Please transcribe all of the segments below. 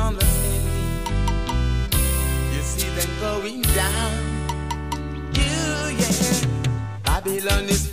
on. You see them going down. You, yeah. Babylon is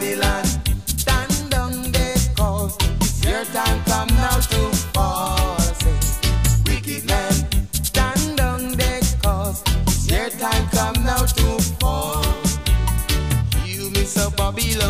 Babylon. Stand down there cause. It's your time come now to fall. Say, wicked man, stand down there cause. It's your time come now to fall. You miss a Babylon.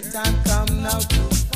time come now to